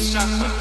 Suffer.